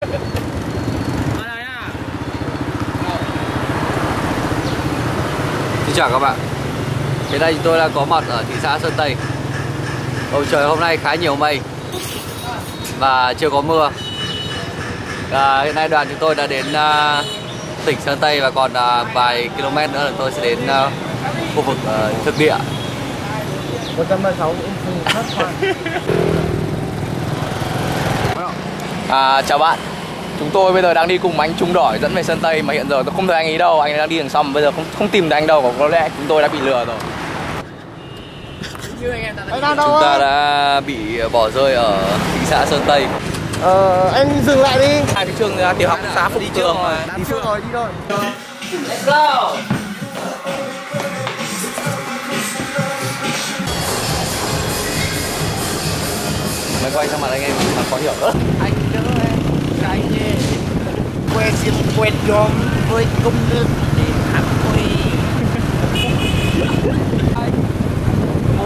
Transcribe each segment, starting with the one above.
Xin chào các bạn. Hiện nay chúng tôi đang có mặt ở thị xã Sơn Tây. Bầu trời hôm nay khá nhiều mây Và chưa có mưa. À, Hiện nay đoàn chúng tôi đã đến uh, tỉnh Sơn Tây Và còn uh, vài km nữa là tôi sẽ đến uh, khu vực uh, thực địa. 136 phát khoan À, chào bạn Chúng tôi bây giờ đang đi cùng anh Trung Đỏi dẫn về Sơn Tây Mà hiện giờ tôi không thấy anh ấy đâu Anh ấy đang đi đường xong Bây giờ không không tìm được anh đâu Có lẽ chúng tôi đã bị lừa rồi. Chúng ta đã bị bỏ rơi ở thị xã Sơn Tây. Ờ, anh dừng lại đi. Hai cái trường uh, tiểu học xã Phụng Cường mà. Đi trước rồi, đi rồi Máy quay sang mặt anh em mà khó hiểu nữa. Anh cái gì xin quen nhóm với công nước đi thẳng quỳ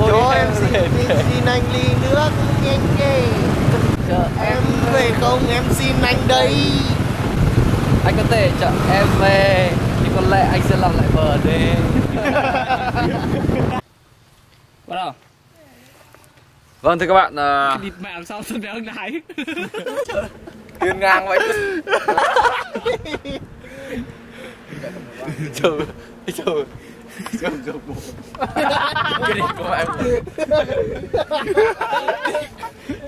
Cho em xin, xin, xin anh ly nước nhanh nhé Chờ em về không? Em xin anh đây. Anh có thể chở em về Nhưng có lẽ anh sẽ làm lại vợ đi. Bắt đầu. Vâng thưa các bạn à, Địt mẹ làm sao béo lái Điên ngang vậy Chờ Chờ Chờ chờ bố Cái này của em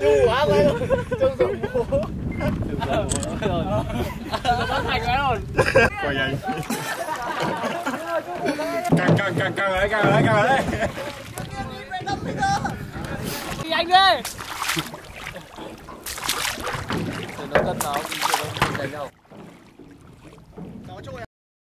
Chú quá vậy rồi Chú dùng bố càng càng càng lại càng lại càng lại 电脑，一 áo đi 聊